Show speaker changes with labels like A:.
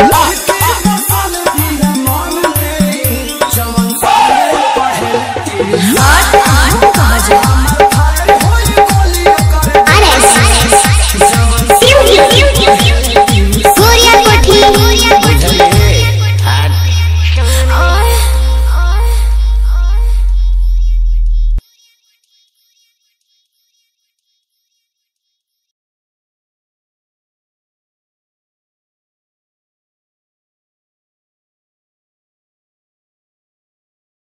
A: Ah.